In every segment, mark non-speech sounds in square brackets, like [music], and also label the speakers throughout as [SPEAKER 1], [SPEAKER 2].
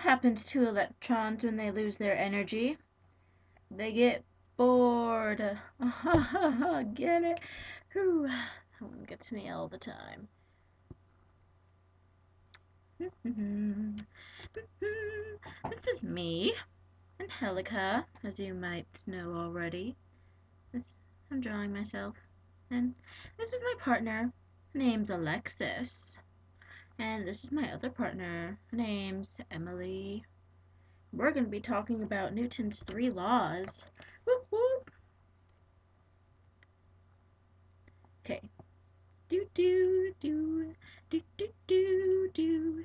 [SPEAKER 1] What happens to electrons when they lose their energy? They get bored. [laughs] get it? Whew. That one gets me all the time. [laughs] this is me, and Angelica, as you might know already. This, I'm drawing myself. And this is my partner. Her name's Alexis. And this is my other partner. Her name's Emily. We're going to be talking about Newton's three laws. Whoop whoop. Okay. Do do do do do do do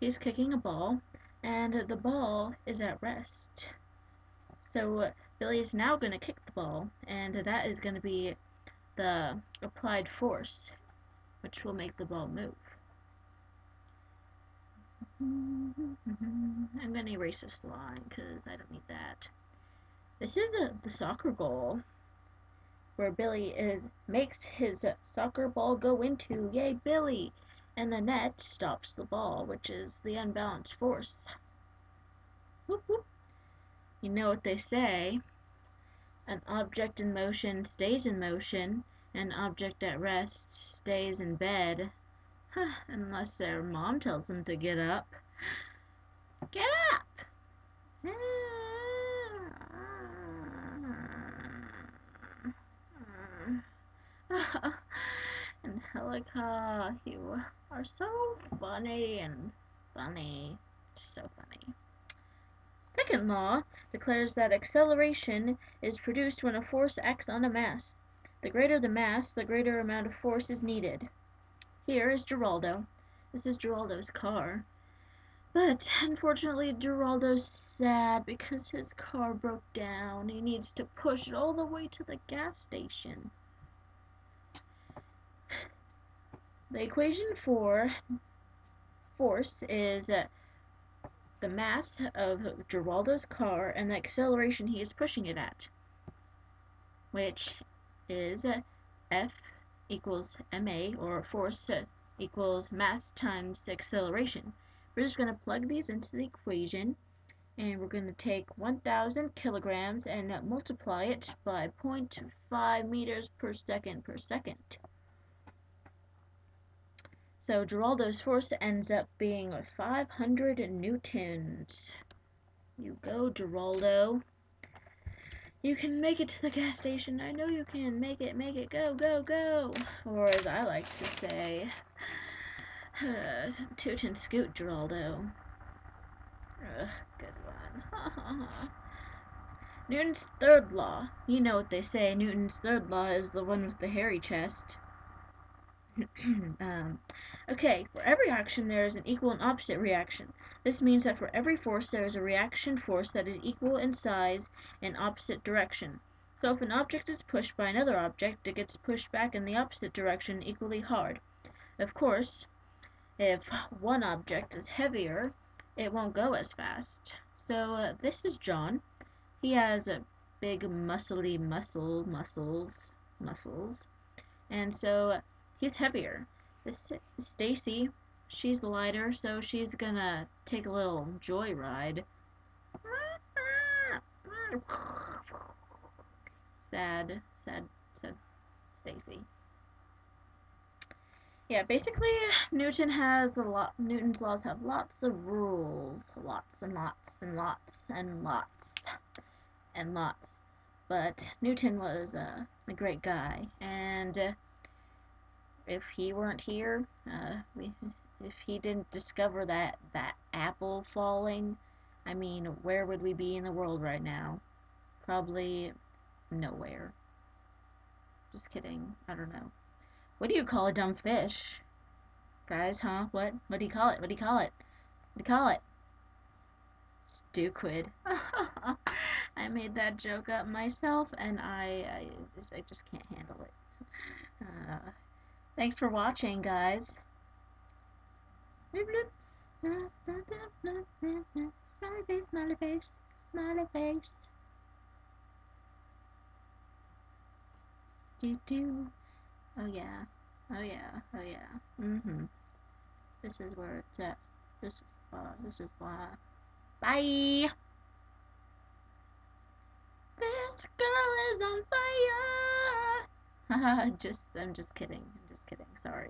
[SPEAKER 1] He's kicking a ball, and the ball is at rest. So Billy is now going to kick the ball, and that is going to be the applied force, which will make the ball move. [laughs] I'm going to erase this line because I don't need that. This is a, the soccer goal where Billy is makes his soccer ball go into. Yay, Billy! And the net stops the ball, which is the unbalanced force. Whoop, whoop. You know what they say. An object in motion stays in motion. An object at rest stays in bed. Unless their mom tells them to get up. Get up! [laughs] Angelica, you are so funny and funny. So funny. Second law declares that acceleration is produced when a force acts on a mass. The greater the mass, the greater amount of force is needed. Here is Geraldo. This is Geraldo's car. But unfortunately, Geraldo's sad because his car broke down. He needs to push it all the way to the gas station. The equation for force is uh, the mass of Geraldo's car and the acceleration he is pushing it at, which is F equals ma, or force equals mass times acceleration. We're just going to plug these into the equation, and we're going to take 1,000 kilograms and multiply it by 0.5 meters per second per second. So Geraldo's force ends up being 500 newtons. You go, Geraldo. You can make it to the gas station. I know you can. Make it, make it. Go, go, go. Or as I like to say, uh, [sighs] toot and scoot, Geraldo. Ugh, good one. [laughs] Newton's third law. You know what they say. Newton's third law is the one with the hairy chest. [clears throat] um, okay, for every action there is an equal and opposite reaction. This means that for every force there is a reaction force that is equal in size and opposite direction. So if an object is pushed by another object, it gets pushed back in the opposite direction equally hard. Of course, if one object is heavier, it won't go as fast. So uh, this is John. He has a big muscly muscle muscles muscles, and so he's heavier. This Stacy, she's lighter, so she's gonna take a little joyride. Sad, sad, sad Stacy. Yeah, basically Newton has a lot Newton's laws have lots of rules, lots and lots and lots and lots and lots. But Newton was uh, a great guy and uh, if he weren't here, uh, if he didn't discover that that apple falling, I mean, where would we be in the world right now? Probably nowhere. Just kidding. I don't know. What do you call a dumb fish? Guys, huh? What? What do you call it? What do you call it? What do you call it? Stupid. [laughs] I made that joke up myself, and I, I, I just can't handle it. [laughs] Thanks for watching, guys. Smiley face, smiley face, smiley face. Do do. Oh yeah. Oh yeah. Oh yeah. Mhm. This is where it's at. This is why. This is why. Bye. This girl is on fire. Haha. [laughs] just. I'm just kidding. Just kidding. Sorry.